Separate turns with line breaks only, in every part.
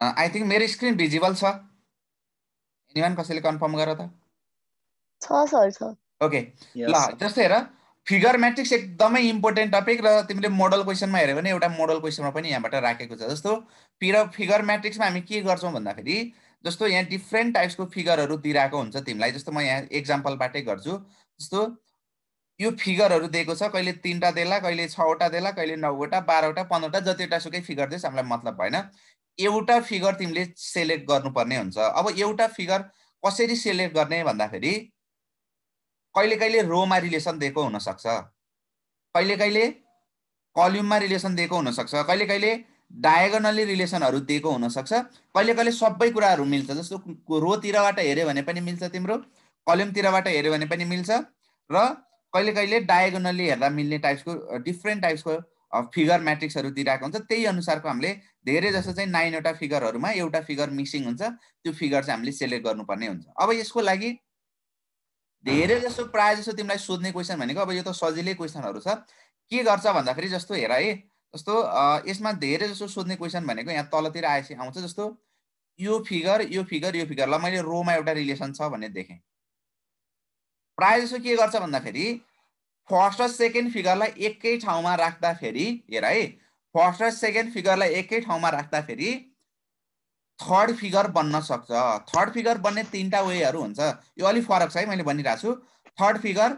I think मेरो screen visible छ। Anyone कसैले कन्फर्म गर त?
छ सर छ।
ओके ल जस्तै हेर फिगर म्याट्रिक्स एकदमै इम्पोर्टेन्ट टपिक र तिमीले मोडल क्वेसनमा हेऱ्यो भने एउटा मोडल क्वेसनमा पनि यहाँबाट राखेको छ। जस्तो फिर फिगर म्याट्रिक्समा हामी के गर्छौँ भन्दाखेरि जस्तो यहाँ डिफ्रेन्ट टाइप्सको फिगरहरू दिइरहेको हुन्छ तिमीलाई जस्तो म यहाँ एक्जाम्पलबाटै गर्छु। जस्तो यो फिगरहरू दिएको छ कहिले तिनवटा देला कहिले छवटा देला कहिले नौवटा बाह्रवटा पन्ध्रवटा जतिवटा सुकै फिगर दियोस् हामीलाई मतलब भएन। एउटा फिगर तिमीले सेलेक्ट गर्नुपर्ने हुन्छ। अब एउटा फिगर कसरी सेलेक्ट गर्ने भन्दाखेरि कहिले कहिले रोमा रिलेसन दिएको हुनसक्छ। कहिले कहिले कल्युममा रिलेसन दिएको हुनसक्छ। कहिले कहिले डायगनली रिलेसनहरू दिएको हुनसक्छ। कहिले कहिले सबै कुराहरू मिल्छ। जस्तो रोतिरबाट हेऱ्यो भने पनि मिल्छ तिम्रो कलमतिरबाट हेऱ्यो भने पनि मिल्छ। र कहिले कहिले डायगोनल्ली हेर्दा मिल्ने टाइप्सको डिफ्रेन्ट टाइप्सको फिगर म्याट्रिक्सहरू दिइरहेको हुन्छ। त्यही अनुसारको हामीले धेरै जस्तो चाहिँ नाइनवटा फिगरहरूमा एउटा फिगर मिसिङ हुन्छ त्यो फिगर चाहिँ हामीले सेलेक्ट गर्नुपर्ने हुन्छ। अब यसको लागि धेरै जस्तो प्रायः जस्तो तिमीलाई सोध्ने क्वेसन भनेको अब यो त सजिलै क्वेसनहरू छ। के गर्छ भन्दाखेरि जस्तो हेर है जस्तो यसमा धेरै जस्तो सोध्ने क्वेसन भनेको यहाँ तलतिर आएपछि आउँछ जस्तो यो फिगर यो फिगर यो फिगर ल मैले रोमा एउटा रिलेसन छ भनेर देखेँ। प्रायः जस्तो के गर्छ भन्दाखेरि फर्स्ट र सेकेन्ड फिगरलाई एकै ठाउँमा राख्दाखेरि हेर है फर्स्ट र सेकेन्ड फिगरलाई एकै ठाउँमा राख्दाखेरि थर्ड फिगर बन्न सक्छ। थर्ड फिगर बन्ने तिनवटा वेहरू हुन्छ। यो अलिक फरक छ है मैले भनिरहेको छु। थर्ड फिगर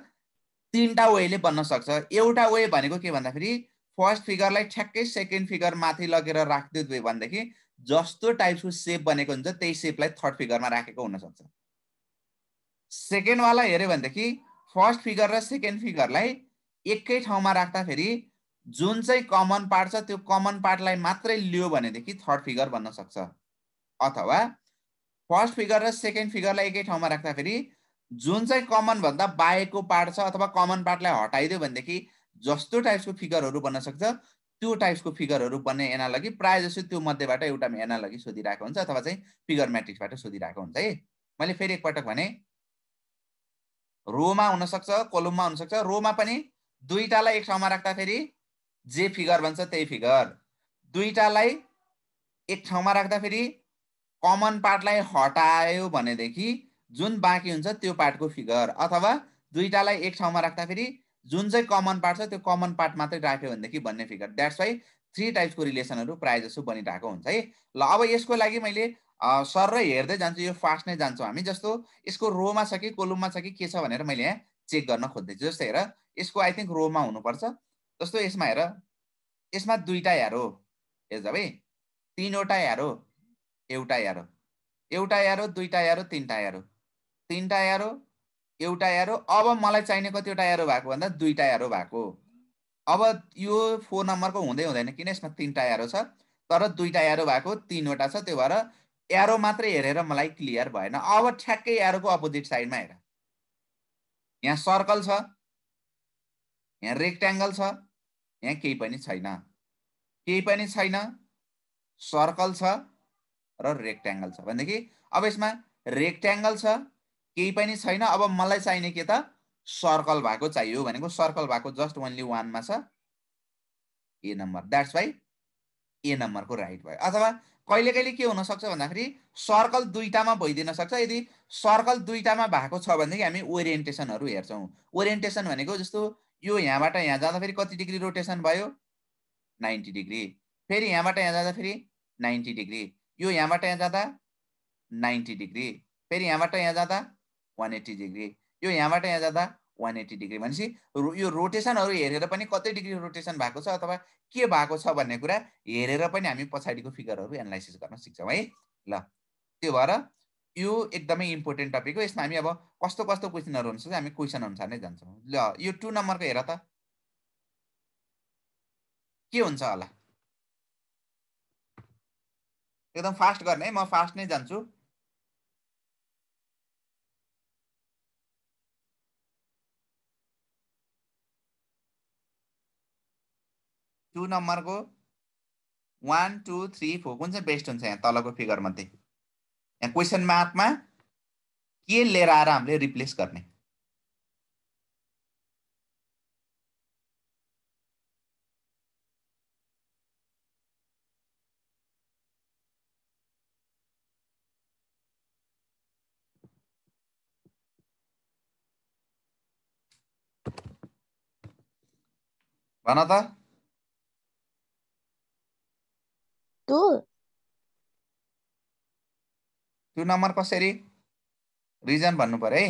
तिनवटा वेले बन्न सक्छ। एउटा वे भनेको के भन्दाखेरि फर्स्ट फिगरलाई ठ्याक्कै सेकेन्ड फिगर माथि लगेर राखिदियो भनेदेखि जस्तो टाइप्सको सेप बनेको हुन्छ त्यही सेपलाई थर्ड फिगरमा राखेको हुनसक्छ सेकेन्डवाला हेऱ्यो भनेदेखि फर्स्ट फिगर र सेकेन्ड फिगरलाई एकै ठाउँमा राख्दाखेरि जुन चाहिँ कमन पार्ट छ त्यो कमन पार्टलाई मात्रै लियो भनेदेखि थर्ड फिगर बन्न सक्छ। अथवा फर्स्ट फिगर र सेकेन्ड फिगरलाई एकै ठाउँमा राख्दाखेरि जुन चाहिँ कमन भन्दा बाहेकको पार्ट छ अथवा कमन पार्टलाई हटाइदियो भनेदेखि जस्तो टाइप्सको फिगरहरू बन्न सक्छ त्यो टाइप्सको फिगरहरू बन्ने एनालगी प्रायः जस्तो त्यो मध्येबाट एउटा एनालगी सोधिरहेको हुन्छ अथवा चाहिँ फिगर म्याट्रिक्सबाट सोधिरहेको हुन्छ है। मैले फेरि एकपटक भने रोमा हुनसक्छ कोलुममा हुनसक्छ। रोमा पनि दुईटालाई एक ठाउँमा राख्दाखेरि जे फिगर भन्छ त्यही फिगर। दुईटालाई एक ठाउँमा राख्दाखेरि कमन पार्टलाई हटायो भनेदेखि जुन बाँकी हुन्छ त्यो पार्टको फिगर। अथवा दुईटालाई एक ठाउँमा राख्दाखेरि जुन चाहिँ कमन पार्ट छ त्यो कमन पार्ट मात्रै राख्यो भनेदेखि भन्ने फिगर। द्याट्स वाइ थ्री टाइप्सको रिलेसनहरू प्रायः जसो बनिरहेको हुन्छ है। ल अब यसको लागि मैले सर र हेर्दै जान्छु यो फास्ट नै जान्छौँ हामी। जस्तो यसको रोमा छ कि कोलुममा छ कि के छ भनेर मैले यहाँ चेक गर्न खोज्दैछु। जस्तो हेर यसको आई थिङ्क रोमा हुनुपर्छ। जस्तो यसमा हेर यसमा दुईवटा यारो हेर्छ है तिनवटा यारो एउटा यारो। एउटा यारो दुईवटा यारो तिनवटा यारो। तिनवटा यारो एउटा एरो अब मलाई चाहिने कतिवटा एरो भएको भन्दा दुईवटा एरो भएको। अब यो फोर नम्बरको हुँदै हुँदैन किन? यसमा तिनवटा एरो छ तर दुईवटा एरो भएको तिनवटा छ। त्यो भएर एरो मात्रै हेरेर मलाई क्लियर भएन। अब ठ्याक्कै एरोको अपोजिट साइडमा हेर। यहाँ सर्कल छ यहाँ रेक्ट्याङ्गल छ यहाँ केही पनि छैन। केही पनि छैन सर्कल छ र रेक्ट्याङ्गल छ। भनेदेखि अब यसमा रेक्ट्याङ्गल छ केही पनि छैन। अब मलाई चाहिने के त? सर्कल भएको चाहियो भनेको सर्कल भएको जस्ट ओन्ली वानमा छ। A number that's why A नम्बरको राइट भयो। अथवा कहिले कहिले के हुनसक्छ भन्दाखेरि सर्कल दुईवटामा भइदिन सक्छ। यदि सर्कल दुईवटामा भएको छ भनेदेखि हामी ओरिएन्टेसनहरू हेर्छौँ। ओरिएन्टेसन भनेको जस्तो यो यहाँबाट यहाँ जाँदाखेरि कति डिग्री रोटेसन भयो? Ninety degree. फेरि यहाँबाट यहाँ जाँदाखेरि नाइन्टी डिग्री। यो यहाँबाट यहाँ जाँदा नाइन्टी डिग्री। फेरि यहाँबाट यहाँ जाँदा वान एट्टी डिग्री। यो यहाँबाट यहाँ जाँदा वान एट्टी डिग्री भनेपछि यो रोटेसनहरू हेरेर पनि कति डिग्री रोटेसन भएको छ अथवा के भएको छ भन्ने कुरा हेरेर पनि हामी पछाडिको फिगरहरू एनालाइसिस गर्न सिक्छौँ है। ल त्यो भएर यो एकदमै इम्पोर्टेन्ट टपिक हो। यसमा हामी अब कस्तो कस्तो क्वेसनहरू हुन्छ हामी क्वेसन अनुसार नै जान्छौँ। ल यो टु नम्बरको हेर त। के हुन्छ होला? एकदम फास्ट गर्ने है म फास्ट नै जान्छु। टु नम्बरको वान टू थ्री फोर कुन चाहिँ बेस्ट हुन्छ यहाँ तलको फिगरमध्ये? यहाँ क्वेसन मार्कमा के लिएर आएर हामीले रिप्लेस गर्ने? भन त।
टु
त्यो नम्बर कसरी रिजन भन्नु पर्यो है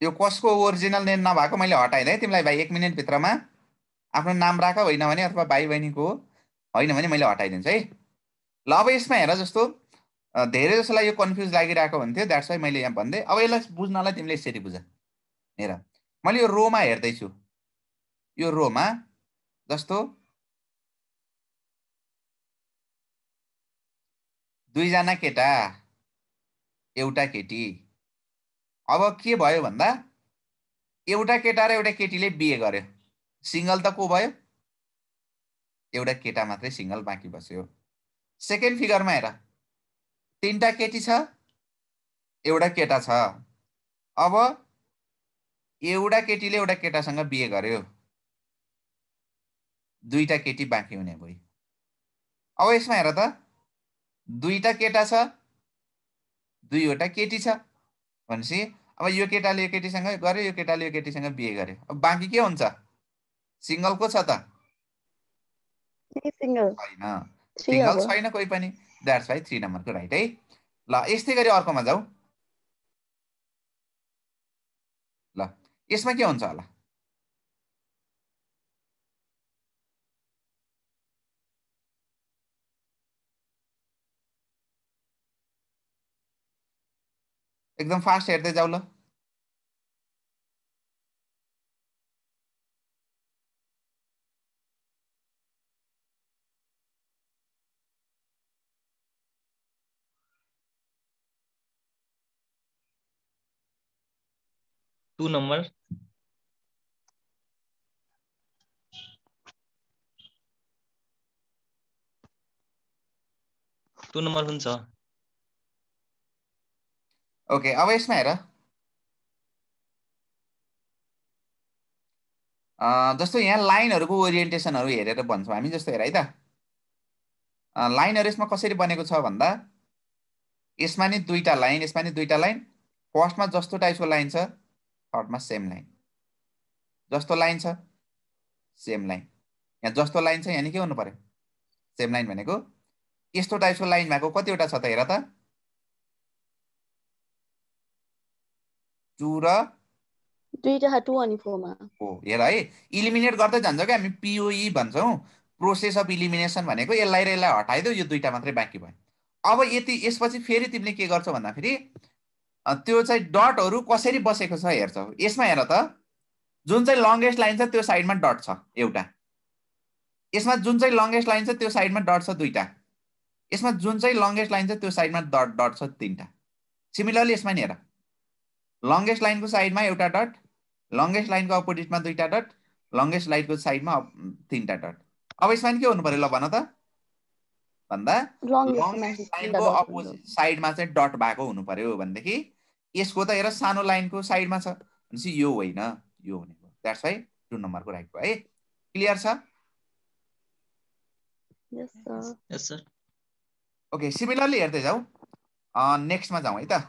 यो कसको ओरिजिनल नेम नभएको मैले हटाइदिएँ तिमीलाई भाइ एक मिनटभित्रमा आफ्नो नाम राख होइन भने अथवा भाइ बहिनीको हो होइन भने मैले हटाइदिन्छु है ल अब यसमा हेर जस्तो धेरै जसोलाई यो कन्फ्युज लागिरहेको हुन्थ्यो द्याट्स वाइ मैले यहाँ भनिदिएँ अब यसलाई बुझ्नलाई तिमीले यसरी बुझ हेर मैले यो रोमा हेर्दैछु यो रोमा जस्तो दुईजना केटा एउटा केटी अब के भयो भन्दा एउटा केटा र एउटा केटीले बिहे गर्यो सिङ्गल त को भयो एउटा केटा मात्रै सिङ्गल बाँकी बस्यो सेकेन्ड फिगरमा हेर तिनवटा केटी छ एउटा केटा छ अब एउटा केटीले एउटा केटासँग बिहे गर्यो दुईटा केटी बाँकी हुने भयो अब यसमा हेर त दुईटा केटा छ दुईवटा केटी छ भनेपछि अब यो केटाले यो केटीसँग गर्यो यो केटाले यो केटीसँग बिहे गर्यो अब बाँकी के हुन्छ? सिङ्गल को छ त? छैन। सिङ्गल छैन कोही पनि। द्याट्स भाइ थ्री नम्बरको राइट है? ल यस्तै गरी अर्कोमा जाऊ। ल यसमा के हुन्छ होला? एकदम फास्ट हेर्दै जाऊ ल
टु नम्बर टु नम्बर हुन्छ
ओके अब यसमा हेर जस्तो यहाँ लाइनहरूको ओरिएन्टेसनहरू हेरेर भन्छौँ हामी जस्तो हेर है त लाइनहरू यसमा कसरी बनेको छ भन्दा यसमा नि दुईवटा लाइन यसमा नि दुईवटा लाइन फर्स्टमा जस्तो टाइपको लाइन छ थर्डमा सेम लाइन जस्तो लाइन छ सेम लाइन यहाँ जस्तो लाइन छ यहाँ नि के हुनु पर्यो सेम लाइन भनेको यस्तो टाइपको लाइन भएको कतिवटा छ त हेर त टु र? हो इलिमिनेट गर्दै जान्छौँ क्या हामी पिओई भन्छौँ। प्रोसेस अफ इलिमिनेसन भनेको यसलाई र यसलाई हटाइदियो यो दुइटा मात्रै बाँकी भयो। अब यति यसपछि फेरि तिमीले के गर्छौ भन्दाखेरि त्यो चाहिँ डटहरू कसरी बसेको छ हेर्छौ। यसमा हेर त जुन चाहिँ लङ्गेस्ट लाइन छ त्यो साइडमा डट छ एउटा। यसमा जुन चाहिँ लङ्गेस्ट लाइन छ त्यो साइडमा डट छ दुईटा यसमा जुन चाहिँ लङ्गेस्ट लाइन छ त्यो साइडमा डट डट छ तिनवटा। सिमिलरली यसमा नि हेर। लङ्गेस्ट लाइनको साइडमा एउटा डट लङ्गेस्ट लाइनको अपोजिटमा दुईवटा डट लङ्गेस्ट लाइनको साइडमा तिनवटा डट अब यसमा के हुनु पर्यो ल भन त। भन्दा
लङ्गेस्ट
लाइनको अपोजिट साइडमा चाहिँ डट भएको हुनु पर्यो भनेदेखि यसको त हेर सानो लाइनको साइडमा छ। भनेपछि यो होइन यो हुने भयो द्याट्स वाइ टु नम्बरको राइट भयो है। क्लियर छ?
Yes sir
yes sir
okay similarly हेर्दै जाऊ। नेक्स्टमा जाउँ है त।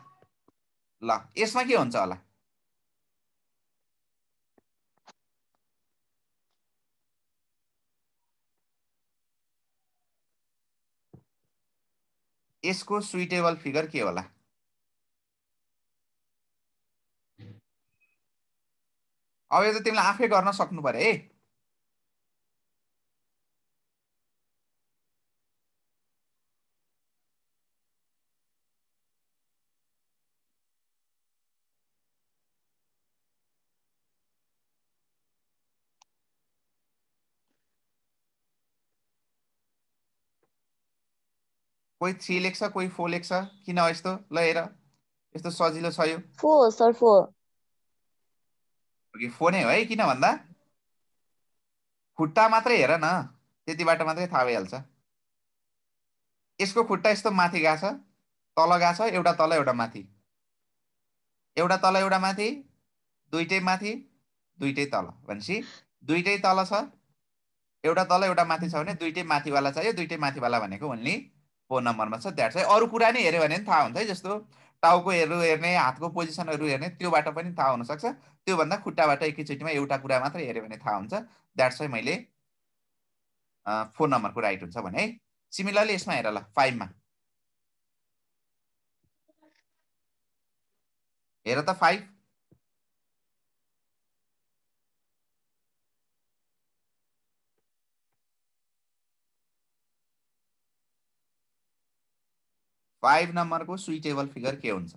ल यसमा के हुन्छ होला? यसको सुइटेबल फिगर के होला? अब यो त तिमीलाई आफै गर्न सक्नु पर्यो है कोही थ्री लेख्छ कोही फोर लेख्छ किन हो यस्तो ल हेर यस्तो सजिलो छ यो
फोर सर फोर
कि फोनै हो है किन भन्दा खुट्टा मात्रै हेर न त्यतिबाट मात्रै थाहा भइहाल्छ यसको खुट्टा यस्तो माथि गएको छ तल गएको छ एउटा तल एउटा माथि एउटा तल एउटा माथि दुइटै माथि दुइटै तल भनेपछि दुइटै तल छ एउटा तल एउटा माथि छ भने दुइटै माथिवाला चाहियो दुइटै माथिवाला भनेको ओन्ली फोर नम्बरमा छ द्याट चाहिँ अरू कुरा नै हेऱ्यो भने पनि थाहा हुन्छ है जस्तो। टाउकोहरू हेर्ने हातको पोजिसनहरू हेर्ने त्योबाट पनि थाहा हुनसक्छ। त्योभन्दा खुट्टाबाट एकैचोटिमा एउटा कुरा मात्रै हेऱ्यो भने थाहा हुन्छ। द्याट्स वाइ मैले फोन नम्बरको राइट हुन्छ भने है। सिमिलरली यसमा हेर ल फाइभमा हेर त फाइभ फाइभ नम्बरको सुइटेबल फिगर के हुन्छ?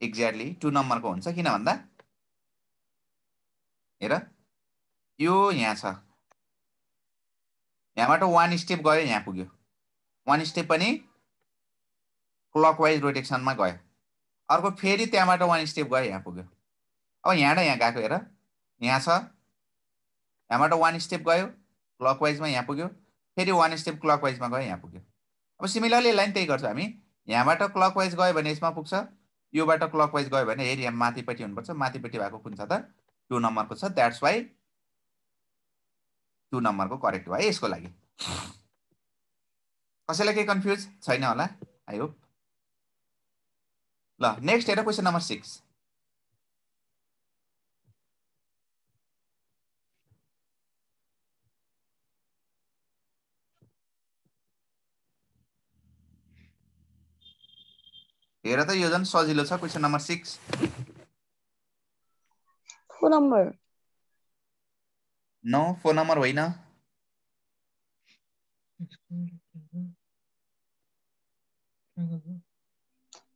एक्ज्याक्टली टु नम्बरको हुन्छ किन भन्दा? हेर यो यहाँ छ। यहाँबाट वान स्टेप गयो यहाँ पुग्यो। वान स्टेप पनि क्लकवाइज रोटेसनमा गयो। अर्को फेरि त्यहाँबाट वान स्टेप गयो यहाँ पुग्यो। अब यहाँबाट यहाँ गएको हेर। यहाँ छ। यहाँबाट वान स्टेप गयो क्लकवाइजमा यहाँ पुग्यो फेरि वान स्टेप क्लकवाइजमा गयो यहाँ पुग्यो। अब सिमिलरली यसलाई पनि त्यही गर्छ हामी। यहाँबाट क्लकवाइज गयो भने यसमा पुग्छ योबाट क्लकवाइज गयो भने हेरि यहाँ माथिपट्टि हुनुपर्छ। माथिपट्टि भएको कुन छ त? टु नम्बरको छ। द्याट्स वाइ टु नम्बरको करेक्ट भयो यसको लागि। कसैलाई केही कन्फ्युज छैन होला? आई होप ल नेक्स्ट हेर क्वेसन नम्बर सिक्स हेर त यो झन् सजिलो छ question number six.
Phone number.
No phone number होइन।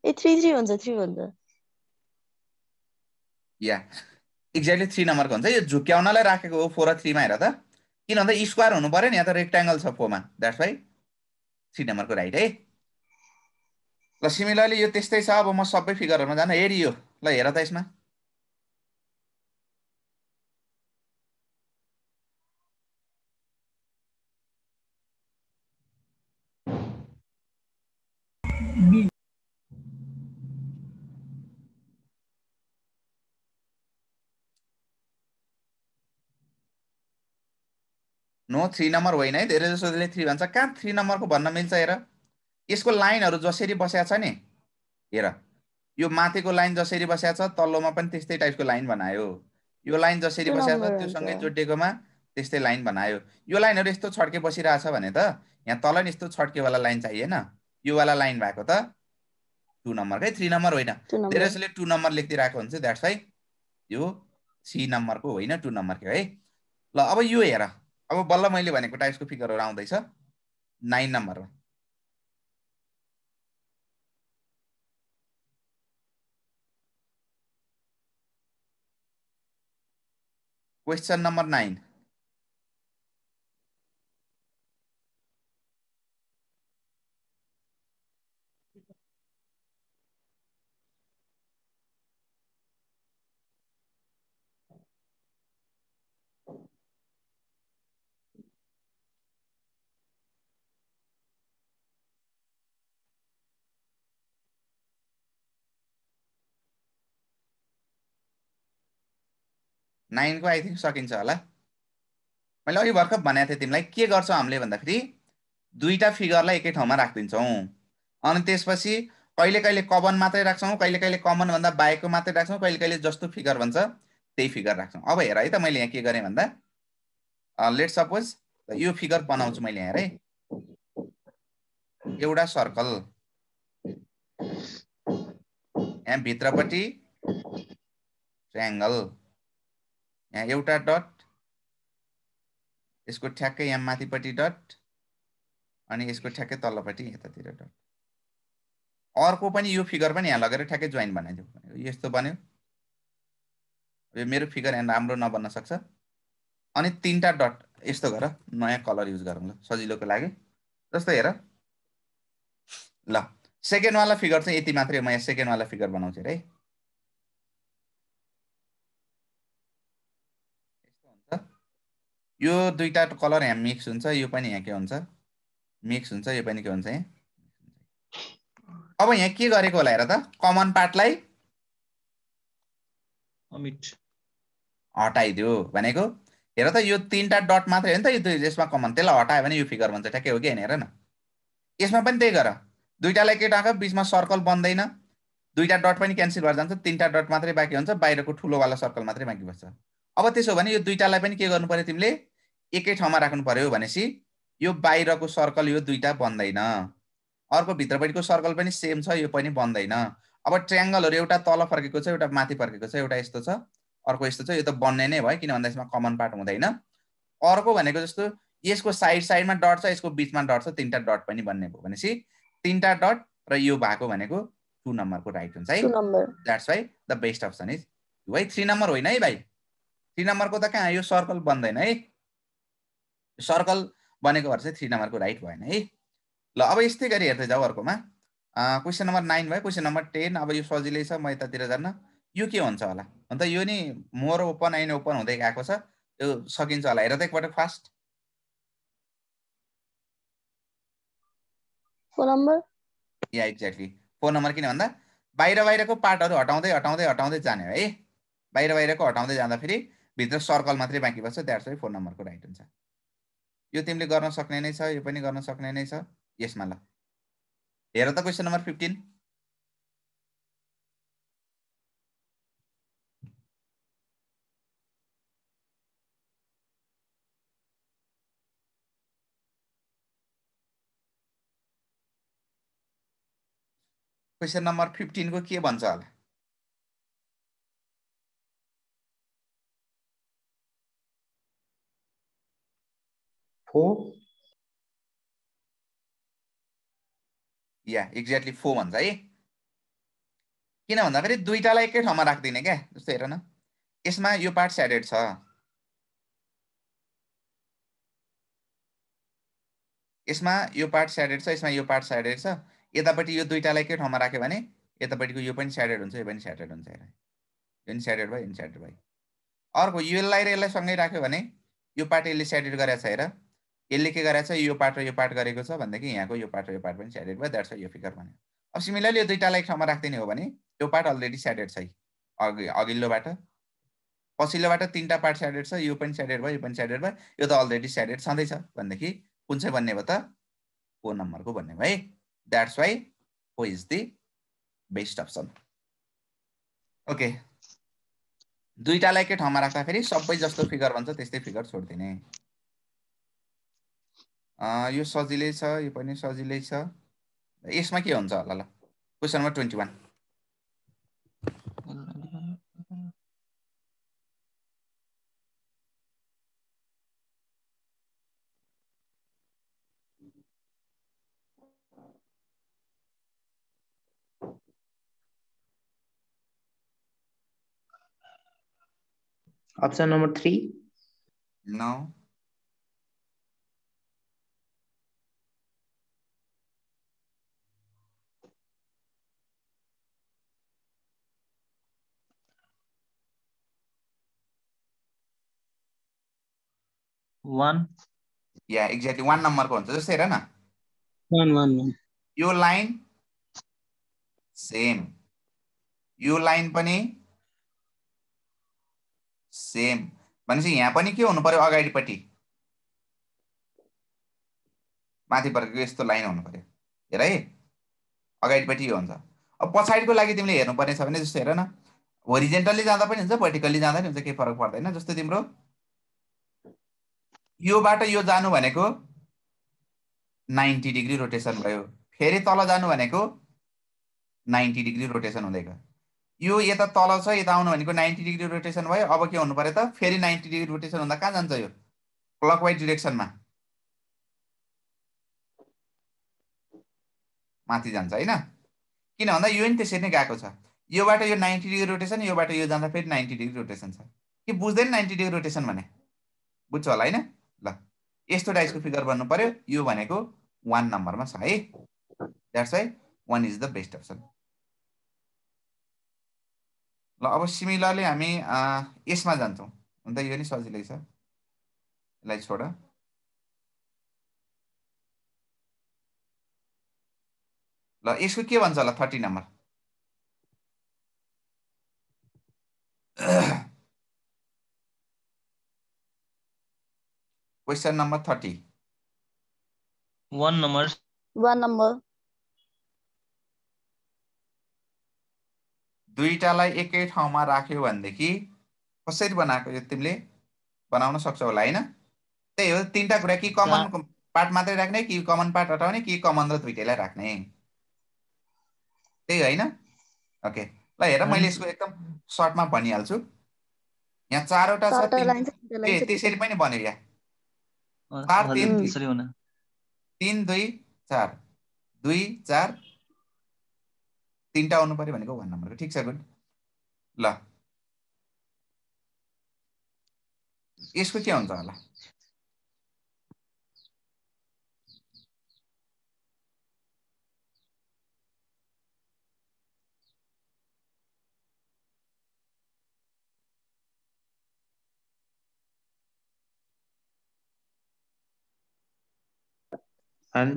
ए थ्री थ्री हुन्छ थ्री हुन्छ।
या। एक्ज्याक्टली थ्री नम्बरको हुन्छ। यो झुक्याउनलाई राखेको हो फोर र थ्रीमा हेर त। किन भन्दा स्क्वायर हुनु पऱ्यो नि यहाँ त रेक्ट्याङ्गल छ फोरमा। द्याट्स वाइ थ्री नम्बरको राइट है। ल सिमिलरली यो त्यस्तै छ अब म सबै फिगरहरूमा जान हेरि यो ल हेर त यसमा नो थ्री नम्बर होइन है धेरै जसोले थ्री भन्छ कहाँ थ्री नम्बरको भन्न मिल्छ हेर यसको लाइनहरू जसरी बसेको छ नि हेर यो माथिको लाइन जसरी बसेको छ तल्लोमा पनि त्यस्तै टाइपको लाइन बनायो। यो लाइन जसरी बसेको छ त्योसँगै। जोडिएकोमा त्यस्तै लाइन बनायो। यो लाइनहरू यस्तो छड्के बसिरहेछ भने त यहाँ तल नि यस्तो छड्केवाला लाइन चाहिएन योवाला लाइन भएको त टु नम्बरकै थ्री नम्बर होइन।
टु
धेरै
नम्बर
जसले टु नम्बर लेखिदिरहेको हुन्छ द्याट्स वाइ यो थ्री नम्बरको होइन टु नम्बरको है ल अब यो हेर अब बल्ल मैले भनेको टाइप्सको फिगरहरू आउँदैछ। नाइन नम्बरमा क्वेसन नम्बर नाइन नाइनको आई थिङ्क सकिन्छ होला। मैले अघि भर्खर भनेको थिएँ तिमीलाई के गर्छौँ हामीले भन्दाखेरि दुईवटा फिगरलाई एकै ठाउँमा राखिदिन्छौँ। अनि त्यसपछि कहिले कहिले कमन मात्रै राख्छौँ कहिले कहिले कमन भन्दा बाहेकको मात्रै राख्छौँ कहिले कहिले जस्तो फिगर भन्छ त्यही फिगर राख्छौँ। अब हेर है त मैले यहाँ के गरेँ भन्दा। लेट सपोज यो फिगर बनाउँछु मैले यहाँ है। एउटा सर्कल यहाँ भित्रपट्टि ट्रायङ्गल यहाँ एउटा डट यसको ठ्याक्कै यहाँ माथिपट्टि डट अनि यसको ठ्याक्कै तल्लोपट्टि यतातिर डट। अर्को पनि यो फिगर पनि यहाँ लगेर ठ्याक्कै जोइन बनाइदियो यस्तो बन्यो। यो मेरो फिगर यहाँ राम्रो नबन्न सक्छ। अनि तिनवटा डट यस्तो गर नयाँ कलर युज गरौँ ल सजिलोको लागि। जस्तो हेर। ल सेकेन्डवाला फिगर चाहिँ यति मात्रै हो। म यहाँ सेकेन्डवाला फिगर बनाउँछु अरे है यस्तो हुन्छ यो दुईवटा कलर यहाँ मिक्स हुन्छ यो पनि यहाँ के हुन्छ? मिक्स हुन्छ यो पनि के हुन्छ यहाँ? अब यहाँ के गरेको होला हेर त कमन पार्टलाई हटाइदियो भनेको। हेर त यो तिनवटा डट मात्रै हो नि त यो दुई यसमा कमन त्यसलाई हटायो भने यो फिगर भन्छ ठ्याक्कै हो कि होइन? हेर न। यसमा पनि त्यही गर। दुइटालाई के टाक बिचमा सर्कल बन्दैन। दुईवटा डट पनि क्यान्सल भएर जान्छ तिनवटा डट मात्रै बाँकी हुन्छ बाहिरको ठुलोवाला सर्कल मात्रै बाँकी बस्छ। अब त्यसो भने यो दुइटालाई पनि के गर्नु पर्यो तिमीले? एकै ठाउँमा राख्नु पर्यो भनेपछि यो बाहिरको सर्कल यो दुइटा बन्दैन। अर्को भित्रपट्टिको सर्कल पनि सेम छ यो पनि बन्दैन। अब ट्रायङ्गलहरू एउटा तल फर्केको छ एउटा माथि फर्केको छ एउटा यस्तो छ अर्को यस्तो छ यो त बन्ने नै भयो किन भन्दा यसमा कमन पार्ट हुँदैन। अर्को भनेको जस्तो यसको साइड साइडमा डट छ यसको बिचमा डट छ तिनवटा डट पनि बन्ने भयो भनेपछि तिनवटा डट र यो भएको भनेको टु नम्बरको राइट हुन्छ है? That's why the best option is है? थ्री नम्बर होइन है भाइ? थ्री नम्बरको त कहाँ यो सर्कल बन्दैन है। सर्कल बनेको भएर चाहिँ थ्री नम्बरको राइट भएन है। ल अब यस्तै गरी हेर्दै जाऊ अर्कोमा। क्वेसन नम्बर नाइन भयो। Question number ten. अब यो सजिलै छ म यतातिर जान्न। यो के हुन्छ होला? अन्त यो नि मोर ओपन आइन ओपन हुँदै गएको छ। यो सकिन्छ होला। हेर त एकपल्ट fast yeah exactly phone number किन भन्दा? बाहिर बाहिरको पार्टहरू हटाउँदै हटाउँदै हटाउँदै जाने है। बाहिर बाहिरको हटाउँदै जाँदाखेरि भित्र सर्कल मात्रै बाँकी बस्छ द्याट्स वाइ फोन नम्बरको राइट हुन्छ। यो तिमीले गर्न सक्ने नै छ यो पनि गर्न सक्ने नै छ यसमा ल। हेर त question number fifteen question number फिफ्टिनको के भन्छ होला? या एक्ज्याक्टली फो भन्छ है। किन भन्दाखेरि दुइटालाई एकै ठाउँमा राखिदिने क्या जस्तो हेर न। यसमा यो पार्ट स्याडेड छ। यसमा यो पार्ट स्याडेड छ यसमा यो पार्ट स्याडेड छ। यतापट्टि यो दुइटालाई एकै ठाउँमा राख्यो भने यतापट्टिको यो पनि स्याडेड हुन्छ यो पनि स्याडेड हुन्छ हेर। यो पनि स्याडेड भयो यो पनि स्याडेड भयो। अर्को यसलाई र यसलाई सँगै राख्यो भने यो पार्ट यसले स्याडेड गरेको छ हेर। यसले के गरेको छ यो पार्ट र यो पार्ट गरेको छ भनेदेखि यहाँको यो पार्ट र यो पार्ट पनि स्याडेड भयो द्याट्स यो फिगर भन्यो। अब सिमिलरली यो दुइटालाई एक ठाउँमा राख्दिने हो भने यो पार्ट अलरेडी स्याडेड छ अघि अघिल्लोबाट। पछिल्लोबाट तिनवटा पार्ट स्याडेड छ यो पनि स्याडेड भयो यो पनि स्याडेड भयो यो त अलरेडी स्याडेड छँदैछ भनेदेखि कुन चाहिँ बन्ने भयो त? फोर नम्बरको भन्ने भयो है। द्याट्स वाइ हो is the best option okay. दुइटालाई एकै ठाउँमा राख्दाखेरि सबै जस्तो फिगर भन्छ त्यस्तै फिगर छोडिदिने। यो सजिलै छ यो पनि सजिलै छ यसमा के हुन्छ होला ल question number twenty one
Option number three.
No.
One
yeah exactly one नम्बरको हुन्छ। जस्तै हेर न।
वान वान
यो लाइन सेम यो लाइन पनि सेम भनेपछि यहाँ पनि के हुनु पर्यो अगाडिपट्टि? माथि पर्खेको यस्तो लाइन हुनु पर्यो। हेर है। अगाडिपट्टि यो हुन्छ। अब पछाडिको लागि तिमीले हेर्नुपर्ने छ भने जस्तो हेर न। होरिजेन्टल्ली जाँदा पनि हुन्छ भर्टिकल्ली जाँदा पनि हुन्छ केही फरक पर्दैन। जस्तो तिम्रो योबाट यो जानु भनेको नाइन्टी डिग्री रोटेसन भयो। फेरि तल जानु भनेको नाइन्टी डिग्री रोटेसन हुँदै गयो यो यता तल छ यता आउनु भनेको नाइन्टी डिग्री रोटेसन भयो। अब के हुनु पऱ्यो त? फेरि नाइन्टी डिग्री रोटेसन हुँदा कहाँ जान्छ यो? क्लकवाइज डिरेक्सनमा। माथि जान्छ होइन? किन भन्दा यो नि त्यसरी नै गएको छ। योबाट यो नाइन्टी डिग्री रोटेसन योबाट यो जाँदा फेरि नाइन्टी डिग्री रोटेसन छ। कि बुझ्दैन नाइन्टी डिग्री रोटेसन भने? बुझ्छ होला होइन? यस्तो डाइसको फिगर भन्नु पर्यो। यो भनेको वान नम्बरमा छ है। That's why one is the best option ल अब सिमिलरली हामी यसमा जान्छौँ। अन्त यो नि सजिलै छ। यसलाई छोड। ल यसको के भन्छ होला? Thirty number question number thirty.
One number.
One number.
दुईटालाई एकै ठाउँमा राख्यो भनेदेखि कसरी बनाएको यो तिमीले बनाउन सक्छौ होला होइन? त्यही हो तिनवटा कुरा कि कमन पार्ट मात्रै राख्ने कि कमन पार्ट हटाउने कि कमन र दुइटैलाई राख्ने। त्यही होइन? ओके ल हेर मैले यसको एकदम सर्टमा भनिहाल्छु। यहाँ चारवटा छ त्यसरी पनि भन्यो यहाँ। चार, तिन,
त्यसरी हुन।
तिन दुई चार। दुई चार। तिनवटा आउनु पर्यो भनेको वान नम्बरको ठिक छ गुड ल। यसको के हुन्छ होला?
And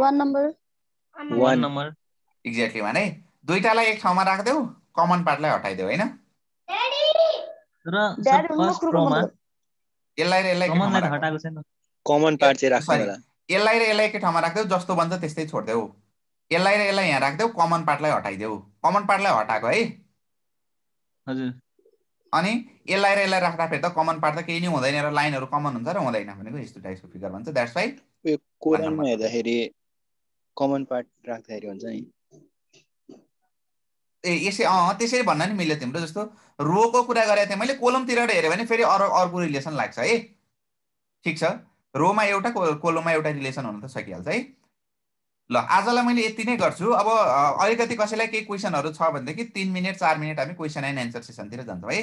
One number.
One number.
Exactly भने दुईटालाई एक ठाउँमा राखिदेऊ कमन पार्टलाई हटाइदेऊ होइन
र फर्स्ट रोमा।
यसलाई र यसलाई।
हटाएको छैन
कमन पार्ट चाहिँ राख्ने. होला
यसलाई र यसलाई एकै ठाउँमा राखिदेऊ जस्तो बन्छ त्यस्तै छोडिदेऊ यसलाई र यसलाई यहाँ राखिदेऊ कमन पार्टलाई हटाइदेऊ कमन पार्टलाई हटाएको है
हजुर
अनि यसलाई र यसलाई राख्दा फेरि त कमन पार्ट त केही नै हुँदैन र लाइनहरू कमन हुन्छ र हुँदैन भनेको यस्तो टाइपको फिगर भन्छ. द्याट्स वाइ
कोरानमा. हेर्दाखेरि कमन पार्ट राख्दाखेरि हुन्छ नि।
ए यसै अँ त्यसरी भन्न नि मिल्यो तिम्रो जस्तो। रोको कुरा गरेको थिएँ मैले कोलमतिरबाट हेऱ्यो भने फेरि अरू अर्को रिलेसन लाग्छ है। ठिक छ। रोमा एउटा कोलममा एउटा रिलेसन हुन त सकिहाल्छ है। ल आजलाई मैले यति नै गर्छु। अब अलिकति कसैलाई केही क्वेसनहरू छ भनेदेखि तिन मिनट चार मिनट हामी क्वेसन एन्ड एन्सर सेसनतिर जान्छौँ है।